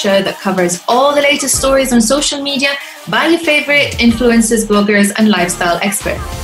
show that covers all the latest stories on social media by your favorite influencers, bloggers, and lifestyle experts.